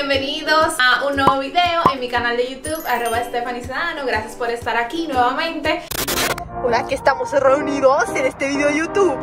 bienvenidos a un nuevo video en mi canal de YouTube, arroba Stephanie Sedano. Gracias por estar aquí nuevamente. Hola, que estamos reunidos en este video de YouTube.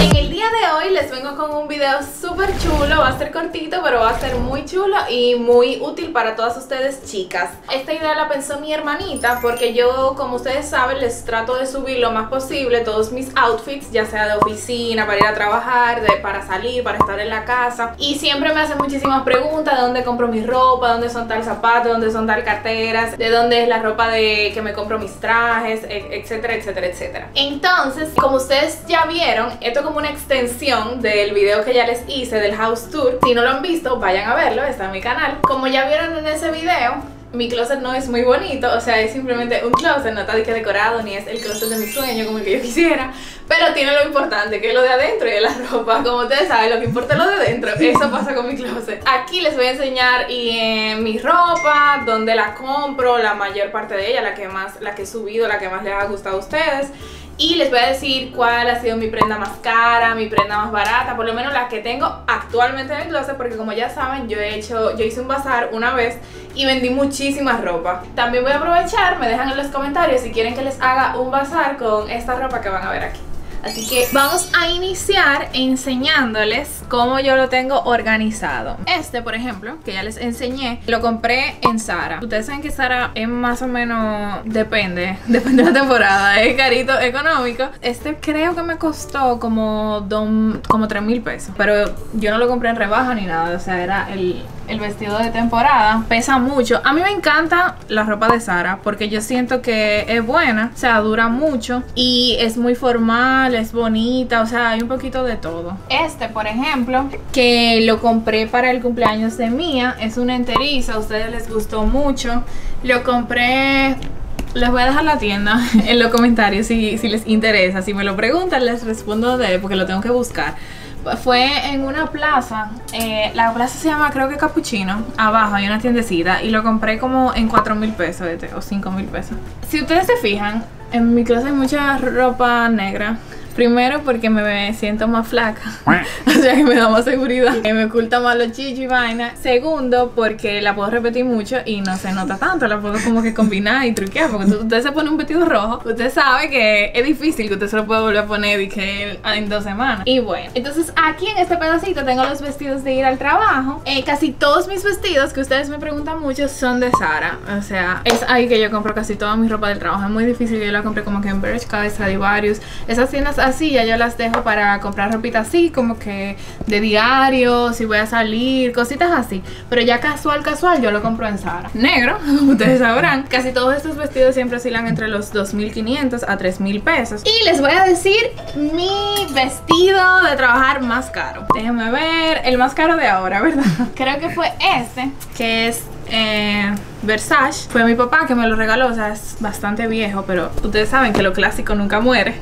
En el día de hoy les vengo con un video súper chulo, va a ser cortito pero va a ser muy chulo y muy útil para todas ustedes chicas. Esta idea la pensó mi hermanita porque yo como ustedes saben les trato de subir lo más posible todos mis outfits, ya sea de oficina, para ir a trabajar, de, para salir, para estar en la casa. Y siempre me hacen muchísimas preguntas de dónde compro mi ropa, dónde son tal zapatos, dónde son tal carteras, de dónde es la ropa de que me compro mis trajes, e, etcétera, etcétera, etcétera. Entonces, como ustedes ya vieron, esto como una extensión del video que ya les hice del house tour. Si no lo han visto, vayan a verlo, está en mi canal. Como ya vieron en ese video, mi closet no es muy bonito, o sea, es simplemente un closet, no está de que decorado, ni es el closet de mi sueño como el que yo quisiera, pero tiene lo importante, que es lo de adentro y es la ropa, como ustedes saben, lo que importa es lo de adentro, eso pasa con mi closet. Aquí les voy a enseñar y, eh, mi ropa, donde la compro, la mayor parte de ella, la que más, la que he subido, la que más les ha gustado a ustedes, y les voy a decir cuál ha sido mi prenda más cara, mi prenda más barata, por lo menos la que tengo actualmente en el closet, porque como ya saben, yo he hecho, yo hice un bazar una vez y vendí muchísima ropa. También voy a aprovechar, me dejan en los comentarios si quieren que les haga un bazar con esta ropa que van a ver aquí. Así que vamos a iniciar enseñándoles cómo yo lo tengo organizado. Este, por ejemplo, que ya les enseñé, lo compré en Zara. Ustedes saben que Zara es más o menos, depende, depende de la temporada, es carito económico. Este creo que me costó como, como 3 mil pesos, pero yo no lo compré en rebaja ni nada, o sea, era el, el vestido de temporada. Pesa mucho. A mí me encanta la ropa de Sara porque yo siento que es buena, o sea, dura mucho y es muy formal, es bonita, o sea, hay un poquito de todo. Este, por ejemplo, que lo compré para el cumpleaños de Mía, es una enteriza, a ustedes les gustó mucho. Lo compré les voy a dejar la tienda en los comentarios si, si les interesa. Si me lo preguntan, les respondo de porque lo tengo que buscar fue en una plaza, eh, la plaza se llama creo que Capuchino, abajo hay una tiendecita y lo compré como en 4 mil pesos este, o 5 mil pesos. Si ustedes se fijan, en mi clase hay mucha ropa negra Primero porque me siento más flaca. o sea que me da más seguridad. Que me oculta más los chichos y vaina. Segundo porque la puedo repetir mucho y no se nota tanto. La puedo como que combinar y truquear. Porque usted se pone un vestido rojo. Usted sabe que es difícil que usted se lo pueda volver a poner y que en dos semanas. Y bueno, entonces aquí en este pedacito tengo los vestidos de ir al trabajo. Eh, casi todos mis vestidos que ustedes me preguntan mucho son de Sara. O sea, es ahí que yo compro casi toda mi ropa del trabajo. Es muy difícil yo la compré como que en Bershka, Stradivarius. Esas tiendas así, ya yo las dejo para comprar ropita así, como que de diario, si voy a salir, cositas así. Pero ya casual, casual, yo lo compro en Zara. Negro, ustedes sabrán. Casi todos estos vestidos siempre oscilan entre los 2.500 a 3.000 pesos. Y les voy a decir mi vestido de trabajar más caro. Déjenme ver, el más caro de ahora, ¿verdad? Creo que fue este, que es eh, Versace. Fue mi papá que me lo regaló, o sea, es bastante viejo, pero ustedes saben que lo clásico nunca muere.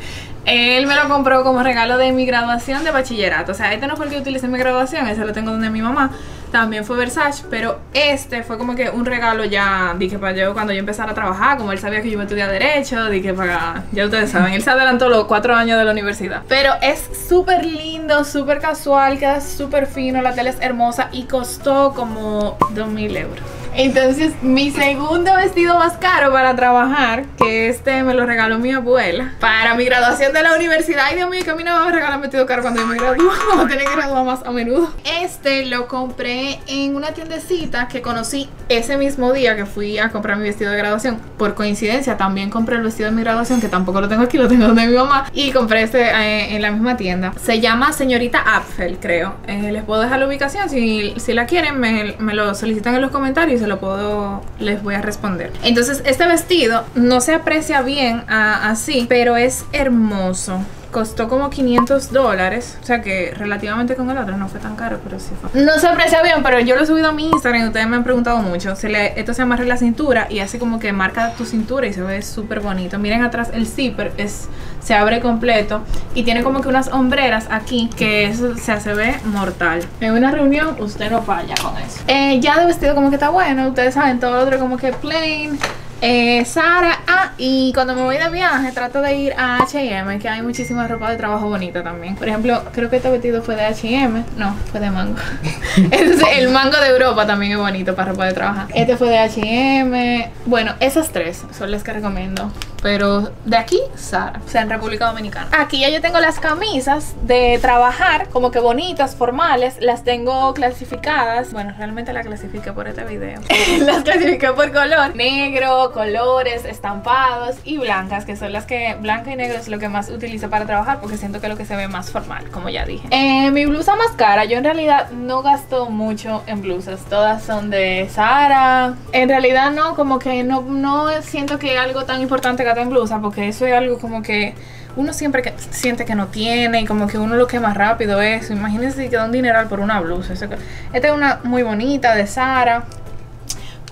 Él me lo compró como regalo de mi graduación de bachillerato. O sea, este no fue el que utilicé en mi graduación, ese lo tengo donde mi mamá. También fue Versace, pero este fue como que un regalo ya, dije para yo cuando yo empezara a trabajar, como él sabía que yo iba a Derecho, dije para, ya ustedes saben, él se adelantó los cuatro años de la universidad. Pero es súper lindo, súper casual, queda súper fino, la tela es hermosa y costó como 2.000 euros. Entonces, mi segundo vestido más caro para trabajar, que este me lo regaló mi abuela, para mi graduación de la universidad. Ay, Dios mío, que a mí no me regalar vestido caro cuando yo me gradúe. Vamos a tener que graduar más a menudo. Este lo compré en una tiendecita que conocí ese mismo día que fui a comprar mi vestido de graduación. Por coincidencia, también compré el vestido de mi graduación, que tampoco lo tengo aquí, lo tengo donde mi mamá. Y compré este eh, en la misma tienda. Se llama Señorita Apfel, creo. Eh, les puedo dejar la ubicación. Si, si la quieren, me, me lo solicitan en los comentarios se lo puedo, les voy a responder. Entonces, este vestido no se aprecia bien así, pero es hermoso costó como 500 dólares. O sea que relativamente con el otro no fue tan caro, pero sí fue. No se aprecia bien, pero yo lo he subido a mi Instagram y ustedes me han preguntado mucho. Esto se amarra la cintura y hace como que marca tu cintura y se ve súper bonito. Miren atrás el zipper, es, se abre completo y tiene como que unas hombreras aquí que eso se ve mortal. En una reunión usted no falla con eso. Eh, ya de vestido como que está bueno, ustedes saben, todo lo otro como que plain. Eh, Sara, Ah, y cuando me voy de viaje trato de ir a H&M, que hay muchísima ropa de trabajo bonita también. Por ejemplo, creo que este vestido fue de H&M. No, fue de Mango. Entonces, el Mango de Europa también es bonito para ropa de trabajo. Este fue de H&M. Bueno, esas tres son las que recomiendo. Pero de aquí, Sara, o sea, en República Dominicana. Aquí ya yo tengo las camisas de trabajar, como que bonitas, formales. Las tengo clasificadas. Bueno, realmente las clasifiqué por este video. las clasifiqué por color. Negro, colores, estampados y blancas, que son las que, blanca y negro es lo que más utilizo para trabajar porque siento que es lo que se ve más formal, como ya dije. Eh, mi blusa más cara, yo en realidad no gasto mucho en blusas. Todas son de Sara. En realidad no, como que no, no siento que algo tan importante en blusa, porque eso es algo como que uno siempre que siente que no tiene y como que uno lo quema rápido eso. Imagínense que da un dineral por una blusa. Esta es una muy bonita de Sara.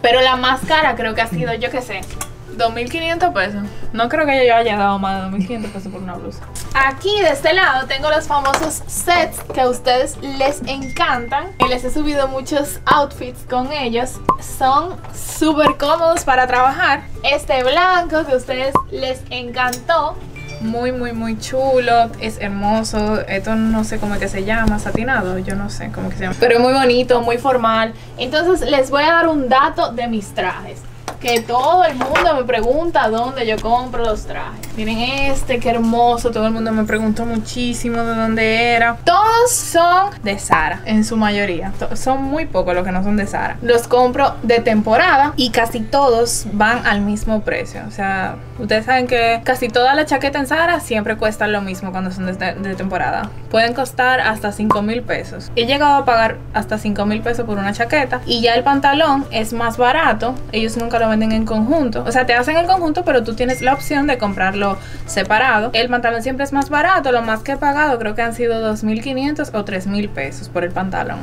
Pero la más cara creo que ha sido, yo qué sé, 2.500 pesos. No creo que yo haya dado más de 2.500 pesos por una blusa. Aquí de este lado tengo los famosos sets que a ustedes les encantan. Y les he subido muchos outfits con ellos. Son súper cómodos para trabajar. Este blanco que a ustedes les encantó. Muy, muy, muy chulo. Es hermoso. Esto no sé cómo es que se llama. Satinado. Yo no sé cómo que se llama. Pero muy bonito, muy formal. Entonces les voy a dar un dato de mis trajes que todo el mundo me pregunta dónde yo compro los trajes. Miren este, qué hermoso. Todo el mundo me preguntó muchísimo de dónde era. Todos son de Sara, en su mayoría. Son muy pocos los que no son de Sara. Los compro de temporada y casi todos van al mismo precio. O sea, ustedes saben que casi toda la chaqueta en Sara siempre cuesta lo mismo cuando son de, de temporada. Pueden costar hasta 5 mil pesos. He llegado a pagar hasta 5 mil pesos por una chaqueta y ya el pantalón es más barato. Ellos nunca lo venden en conjunto. O sea, te hacen el conjunto, pero tú tienes la opción de comprarlo separado. El pantalón siempre es más barato. Lo más que he pagado creo que han sido 2.500 o 3.000 pesos por el pantalón.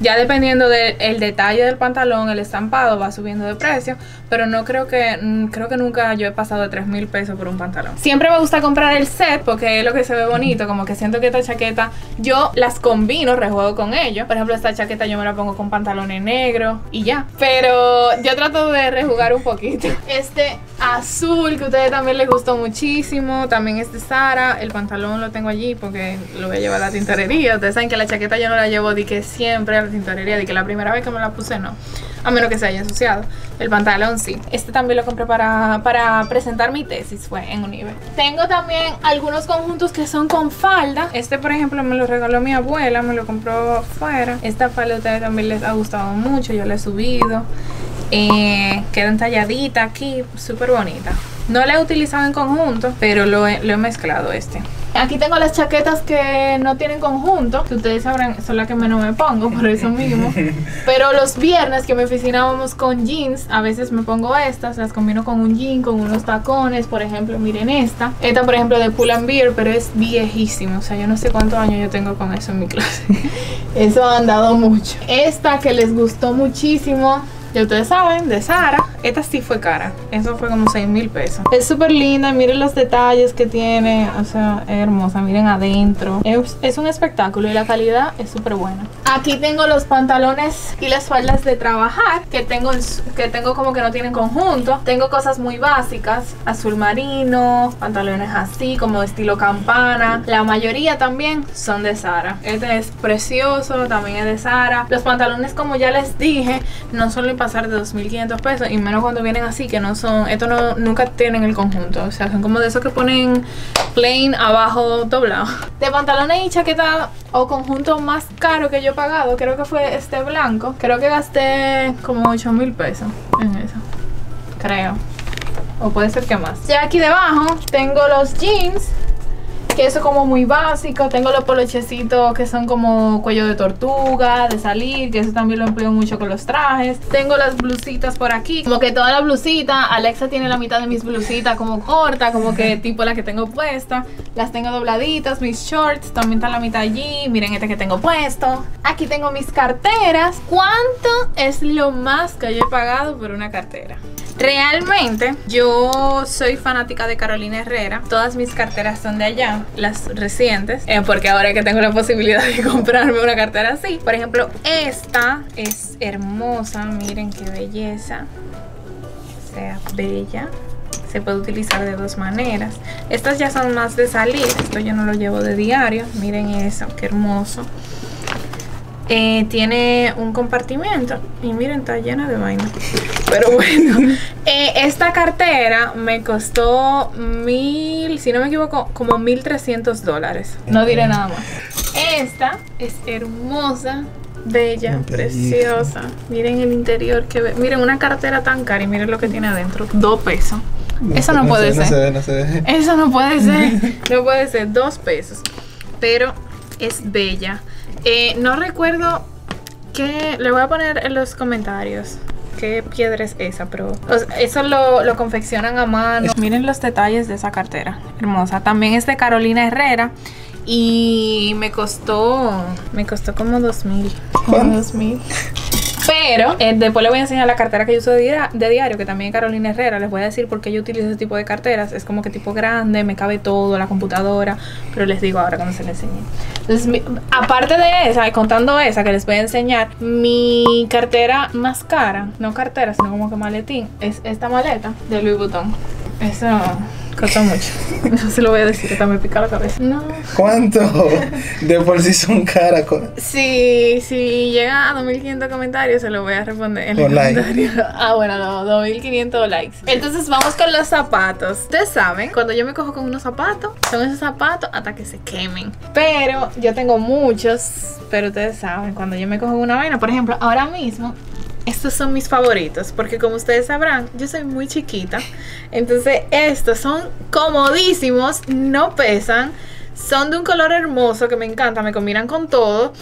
Ya dependiendo del detalle del pantalón, el estampado va subiendo de precio, pero no creo que, mm, creo que nunca yo he pasado de 3 mil pesos por un pantalón. Siempre me gusta comprar el set porque es lo que se ve bonito, como que siento que esta chaqueta yo las combino, rejuego con ellos. Por ejemplo, esta chaqueta yo me la pongo con pantalones negros y ya. Pero yo trato de rejugar un poquito. Este azul que a ustedes también les gustó muchísimo, también es de Sara. El pantalón lo tengo allí porque lo voy a llevar a la tintorería. Ustedes saben que la chaqueta yo no la llevo de que siempre tintorería, de que la primera vez que me la puse no, a menos que se haya asociado. El pantalón sí. Este también lo compré para, para presentar mi tesis, fue en Unive. Tengo también algunos conjuntos que son con falda. Este, por ejemplo, me lo regaló mi abuela, me lo compró fuera. Esta falda a ustedes también les ha gustado mucho, yo la he subido. Eh, queda entalladita aquí, súper bonita. No la he utilizado en conjunto, pero lo lo he mezclado este. Aquí tengo las chaquetas que no tienen conjunto, que ustedes sabrán, son las que menos me pongo, por eso mismo. Pero los viernes que me oficinábamos con jeans, a veces me pongo estas, las combino con un jean, con unos tacones, por ejemplo, miren esta. Esta, por ejemplo, de Pull and Beer, pero es viejísimo, o sea, yo no sé cuántos años yo tengo con eso en mi clase. Eso ha andado mucho. Esta que les gustó muchísimo, ya ustedes saben, de Sara. Esta sí fue cara. Eso fue como 6 mil pesos. Es súper linda. Miren los detalles que tiene. O sea, es hermosa. Miren adentro. Es, es un espectáculo y la calidad es súper buena. Aquí tengo los pantalones y las faldas de trabajar que tengo, que tengo como que no tienen conjunto. Tengo cosas muy básicas. Azul marino, pantalones así como estilo campana. La mayoría también son de Sara. Este es precioso, también es de Sara. Los pantalones como ya les dije no son pasar de 2.500 pesos y menos cuando vienen así que no son, esto no, nunca tienen el conjunto, o sea, son como de esos que ponen plain abajo doblado. De pantalones y chaqueta o conjunto más caro que yo he pagado, creo que fue este blanco, creo que gasté como 8 mil pesos en eso, creo. O puede ser que más. Ya aquí debajo tengo los jeans que eso como muy básico. Tengo los polochecitos que son como cuello de tortuga, de salir, que eso también lo empleo mucho con los trajes. Tengo las blusitas por aquí, como que toda la blusita, Alexa tiene la mitad de mis blusitas como corta, como que tipo la que tengo puesta. Las tengo dobladitas, mis shorts también están la mitad allí. Miren este que tengo puesto. Aquí tengo mis carteras. ¿Cuánto es lo más que yo he pagado por una cartera? Realmente yo soy fanática de Carolina Herrera. Todas mis carteras son de allá, las recientes, eh, porque ahora que tengo la posibilidad de comprarme una cartera así. Por ejemplo, esta es hermosa. Miren qué belleza. Sea, bella se puede utilizar de dos maneras. Estas ya son más de salir, esto yo no lo llevo de diario. Miren eso, qué hermoso. Eh, tiene un compartimiento y miren, está llena de vaina. Pero bueno, eh, esta cartera me costó mil, si no me equivoco, como mil trescientos dólares. No diré nada más. Esta es hermosa, bella, preciosa. Miren el interior que ve. Miren una cartera tan cara y miren lo que tiene adentro. Dos pesos. Eso no, puede se- ser. No se ve, no se ve. Eso no puede ser. No puede ser. Dos pesos. Pero es bella. Eh, no recuerdo qué. Le voy a poner en los comentarios qué piedra es esa, pero eso lo, lo, confeccionan a mano. Miren los detalles de esa cartera, hermosa. También es de Carolina Herrera y me costó, me costó como 2000. Como 2000. Pero eh, después le voy a enseñar la cartera que yo uso de, dia- de diario, que también Carolina Herrera. Les voy a decir por qué yo utilizo ese tipo de carteras. Es como que tipo grande, me cabe todo, la computadora. Pero les digo ahora cuando se les enseñe. Entonces, mi- aparte de esa, y contando esa que les voy a enseñar, mi cartera más cara, no cartera, sino como que maletín, es esta maleta de Louis Vuitton. Eso costó mucho. No se lo voy a decir, hasta me pica la cabeza. No. ¿Cuánto? De por sí son caras. Si, si llega a 2500 comentarios, se lo voy a responder en el Con like. comentario. Ah, bueno, no, 2500 likes. Entonces vamos con los zapatos. Ustedes saben, cuando yo me cojo con unos zapatos, son esos zapatos hasta que se quemen. Pero yo tengo muchos, pero ustedes saben, cuando yo me cojo con una vaina, por ejemplo, ahora mismo. Estos son mis favoritos porque como ustedes sabrán, yo soy muy chiquita. Entonces estos son comodísimos, no pesan, son de un color hermoso que me encanta, me combinan con todo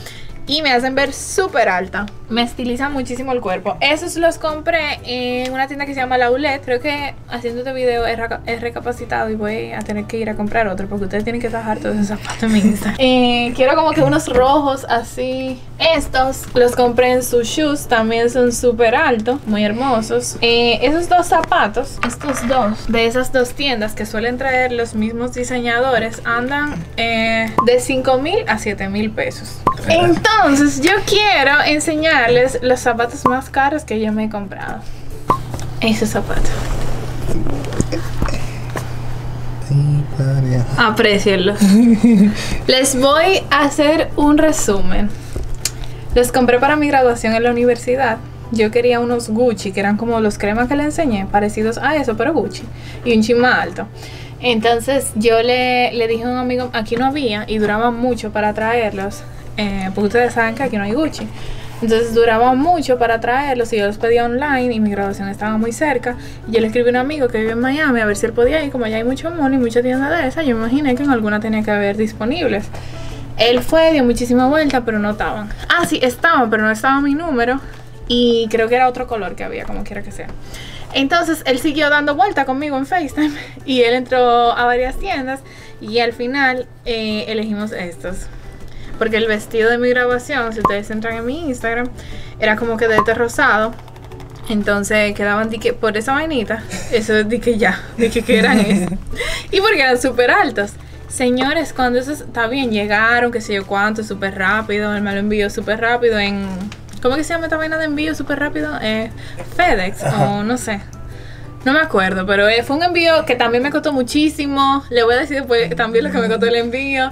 y me hacen ver súper alta. Me estilizan muchísimo el cuerpo. Esos los compré en una tienda que se llama Laulet. Creo que haciendo este video he, reca- he recapacitado y voy a tener que ir a comprar otro porque ustedes tienen que bajar todos esos zapatos en mi Insta. Eh, quiero como que unos rojos así. Estos los compré en sus shoes. También son súper altos, muy hermosos. Eh, esos dos zapatos, estos dos, de esas dos tiendas que suelen traer los mismos diseñadores, andan eh, de 5 mil a 7 mil pesos. Entonces, yo quiero enseñarles los zapatos más caros que yo me he comprado. Ay, María. Aprecienlos. Les voy a hacer un resumen. Los compré para mi graduación en la universidad. Yo quería unos Gucci, que eran como los cremas que le enseñé, parecidos a eso, pero Gucci. Y un chin más alto. Entonces yo le, le dije a un amigo, aquí no había y duraban mucho para traerlos. Eh, porque ustedes saben que aquí no hay Gucci. Entonces duraban mucho para traerlos y yo los pedía online y mi graduación estaba muy cerca. Y yo le escribí a un amigo que vive en Miami a ver si él podía ir. Como ya hay mucho money y mucha tienda de esas, yo imaginé que en alguna tenía que haber disponibles. Él fue, dio muchísima vuelta, pero no estaban. Ah, sí, estaban, pero no estaba mi número. Y creo que era otro color que había, como quiera que sea. Entonces él siguió dando vuelta conmigo en FaceTime y él entró a varias tiendas y al final eh, elegimos estos. Porque el vestido de mi grabación, si ustedes entran en mi Instagram, era como que de este rosado. Entonces quedaban di que por esa vainita, eso di que ya, di que, que eran esos. Y porque eran súper altos. Señores, cuando eso está bien, llegaron, que sé yo cuánto, súper rápido, él me lo envió súper rápido en... ¿Cómo que se llama esta vaina de envío súper rápido? Eh, FedEx o no sé. No me acuerdo, pero eh, fue un envío que también me costó muchísimo. Le voy a decir después también lo que me costó el envío.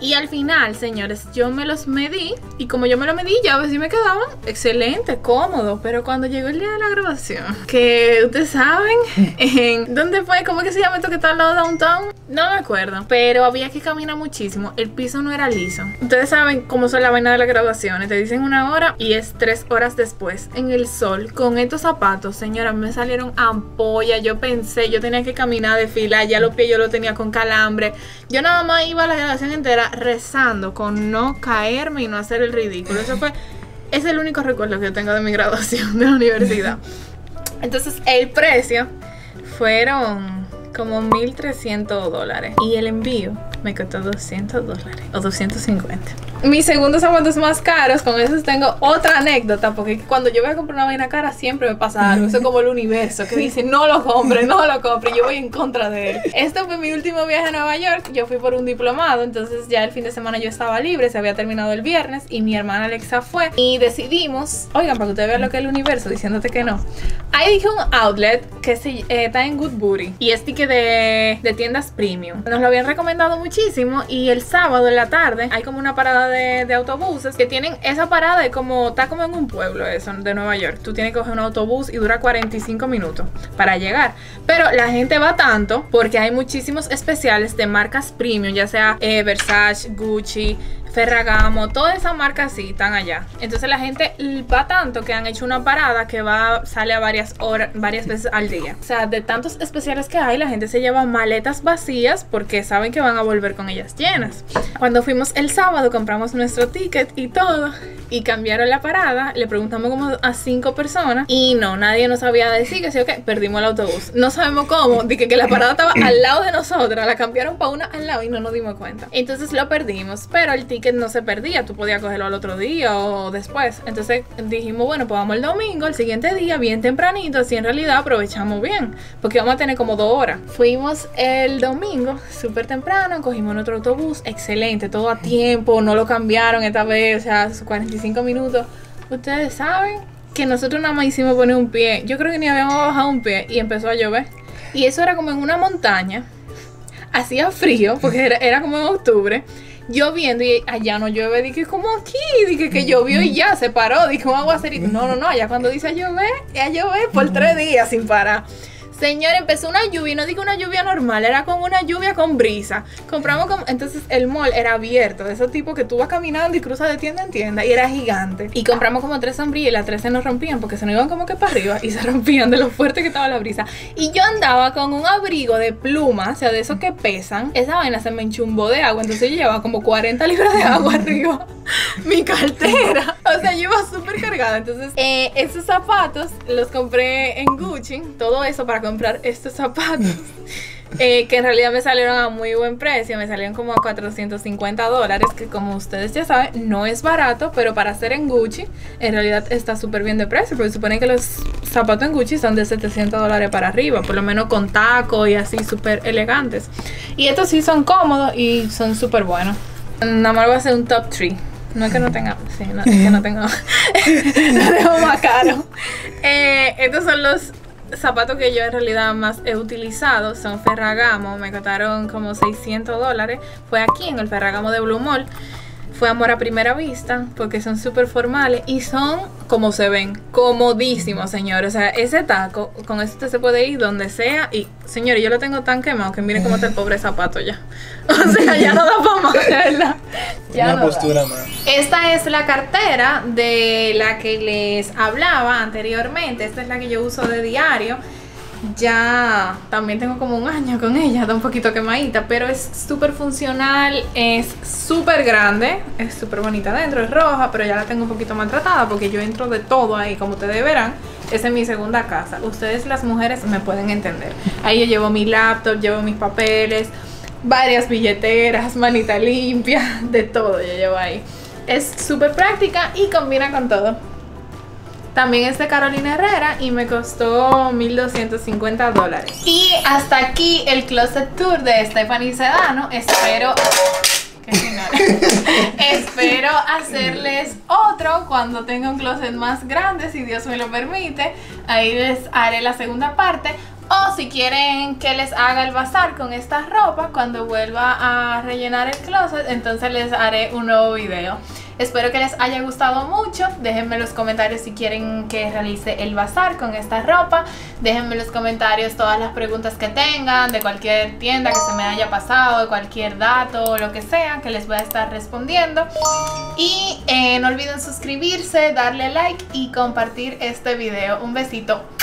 Y al final, señores, yo me los medí y como yo me lo medí, ya a ver si me quedaban excelente, cómodo. Pero cuando llegó el día de la grabación, que ustedes saben, en, ¿dónde fue? ¿Cómo que se llama esto que está al lado de downtown? No me acuerdo, pero había que caminar muchísimo. El piso no era liso. Ustedes saben cómo son la vaina de las graduaciones. Te dicen una hora y es tres horas después en el sol con estos zapatos, señora, me salieron ampollas. Yo pensé, yo tenía que caminar de fila, ya los pies yo lo tenía con calambre. Yo nada más iba a la graduación entera rezando con no caerme y no hacer el ridículo. Eso fue, es el único recuerdo que tengo de mi graduación de la universidad. Entonces, el precio fueron como 1.300 dólares y el envío me costó 200 dólares o 250. Mis segundos zapatos más caros, con esos tengo otra anécdota, porque cuando yo voy a comprar una vaina cara siempre me pasa algo. Eso es como el universo que dice, no lo compre, no lo compre. Yo voy en contra de él. Este fue mi último viaje a Nueva York. Yo fui por un diplomado, entonces ya el fin de semana yo estaba libre, se había terminado el viernes y mi hermana Alexa fue. Y decidimos, oigan, para que ustedes vean lo que es el universo, diciéndote que no. Ahí dije un outlet que se, eh, está en Good Booty y es ticket de, de tiendas premium. Nos lo habían recomendado y el sábado en la tarde hay como una parada de, de autobuses que tienen esa parada de como, está como en un pueblo eso, de Nueva York. Tú tienes que coger un autobús y dura 45 minutos para llegar. Pero la gente va tanto porque hay muchísimos especiales de marcas premium, ya sea eh, Versace, Gucci, Ferragamo, toda esa marca sí están allá. Entonces la gente va tanto que han hecho una parada que va sale a varias horas, varias veces al día. O sea, de tantos especiales que hay, la gente se lleva maletas vacías porque saben que van a volver con ellas llenas. Cuando fuimos el sábado compramos nuestro ticket y todo y cambiaron la parada, le preguntamos como a cinco personas y no, nadie nos sabía decir que sí, ok, perdimos el autobús. No sabemos cómo, dije que la parada estaba al lado de nosotras, la cambiaron para una al lado y no nos dimos cuenta. Entonces lo perdimos, pero el ticket no se perdía, tú podías cogerlo al otro día o después. Entonces dijimos, bueno, pues vamos el domingo, el siguiente día, bien tempranito, así en realidad aprovechamos bien, porque vamos a tener como dos horas. Fuimos el domingo, súper temprano, cogimos nuestro autobús, excelente, todo a tiempo, no lo cambiaron esta vez, o sea, sus 45 minutos. Ustedes saben que nosotros nada más hicimos poner un pie, yo creo que ni habíamos bajado un pie y empezó a llover. Y eso era como en una montaña, hacía frío, porque era como en octubre lloviendo y allá no llueve, dije como aquí, dije que llovió y ya se paró, dije un aguacerito. No, no, no, allá cuando dice llover, ya llover por tres días sin parar. Señor, empezó una lluvia, no digo una lluvia normal, era como una lluvia con brisa. Compramos como, entonces el mall era abierto, de esos tipos que tú vas caminando y cruzas de tienda en tienda, y era gigante. Y compramos como tres sombrillas y las tres se nos rompían porque se nos iban como que para arriba y se rompían de lo fuerte que estaba la brisa. Y yo andaba con un abrigo de pluma, o sea, de esos que pesan. Esa vaina se me enchumbó de agua, entonces yo llevaba como 40 libras de agua arriba. Mi cartera. O sea, yo iba súper cargada. Entonces, eh, esos zapatos los compré en Gucci, todo eso para comprar estos zapatos. eh, que en realidad me salieron a muy buen precio, me salieron como a 450 dólares, que como ustedes ya saben, no es barato, pero para hacer en Gucci, en realidad está súper bien de precio, porque supone que los zapatos en Gucci son de 700 dólares para arriba, por lo menos con taco y así súper elegantes. Y estos sí son cómodos y son súper buenos. Nada más voy a hacer un top 3. No es que no tenga, sí, no es que no tenga, no tengo más caro. Eh, estos son los zapatos que yo en realidad más he utilizado son Ferragamo, me costaron como 600 dólares. Fue aquí en el Ferragamo de Blue Mall. Fue amor a primera vista porque son súper formales y son como se ven, comodísimos, señores. O sea, ese taco, con eso usted se puede ir donde sea. Y, señores, yo lo tengo tan quemado que miren cómo está el pobre zapato ya. O sea, ya no da para más, verdad. Ya Una no da. postura más. Esta es la cartera de la que les hablaba anteriormente. Esta es la que yo uso de diario. Ya también tengo como un año con ella, está un poquito quemadita, pero es súper funcional, es súper grande, es súper bonita adentro, es roja, pero ya la tengo un poquito maltratada porque yo entro de todo ahí, como ustedes verán. Es mi segunda casa. Ustedes las mujeres me pueden entender. Ahí yo llevo mi laptop, llevo mis papeles, varias billeteras, manita limpia, de todo yo llevo ahí. Es súper práctica y combina con todo. También es de Carolina Herrera y me costó 1250 dólares. Y hasta aquí el closet tour de Stephanie Sedano. Espero. Espero hacerles otro cuando tenga un closet más grande, si Dios me lo permite. Ahí les haré la segunda parte. O si quieren que les haga el bazar con esta ropa cuando vuelva a rellenar el closet, entonces les haré un nuevo video. Espero que les haya gustado mucho. Déjenme en los comentarios si quieren que realice el bazar con esta ropa. Déjenme en los comentarios todas las preguntas que tengan de cualquier tienda que se me haya pasado, de cualquier dato lo que sea, que les voy a estar respondiendo. Y eh, no olviden suscribirse, darle like y compartir este video. Un besito.